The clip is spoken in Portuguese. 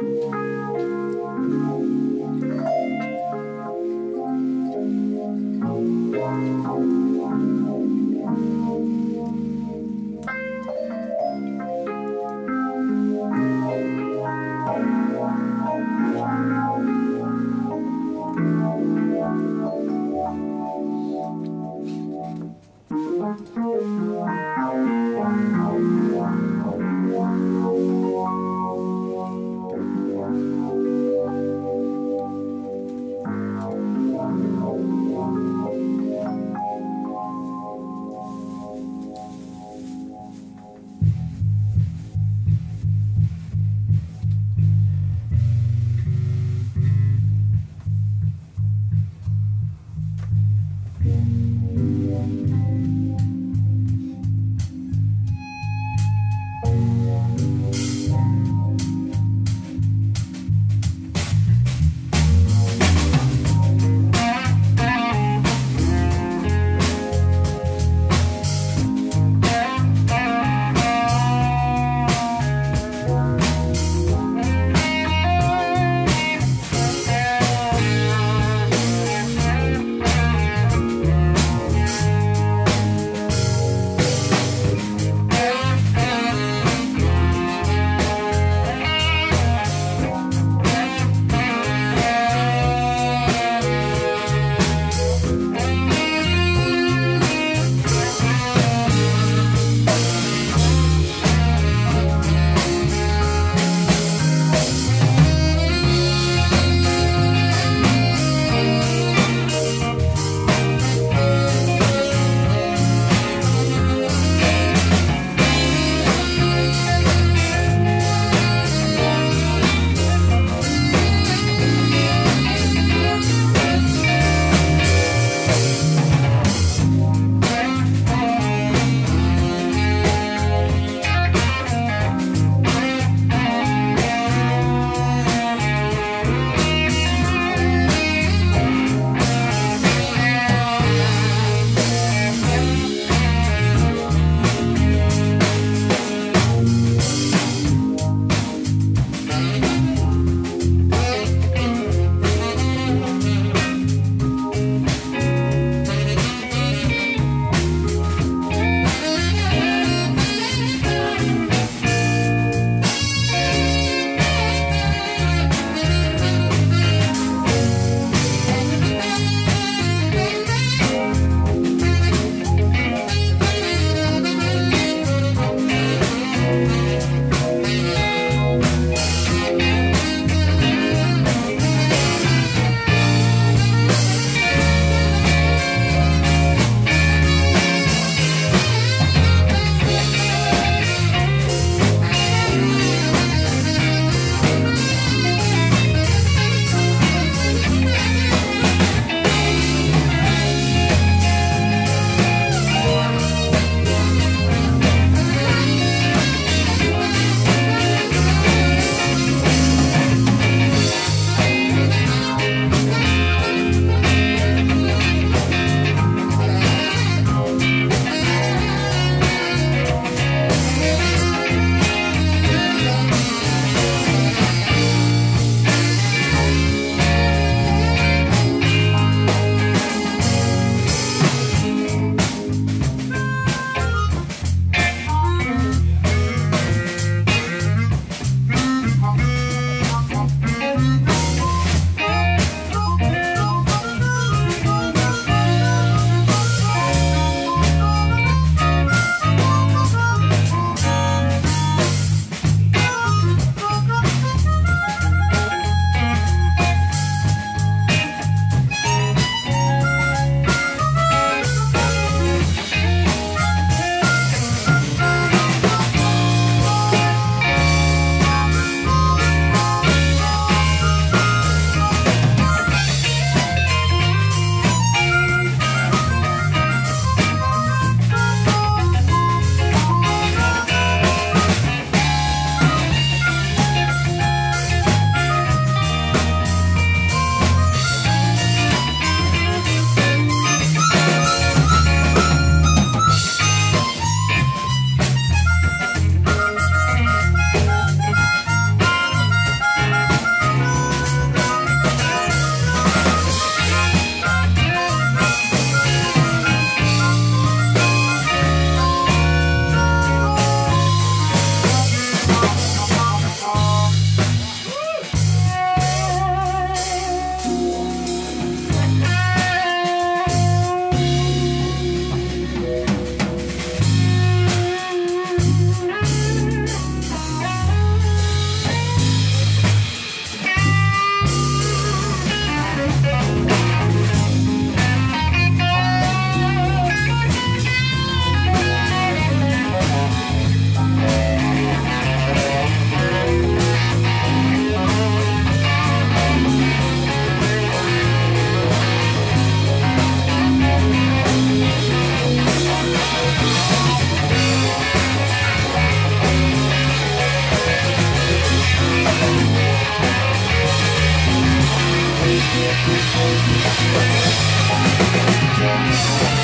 Música Música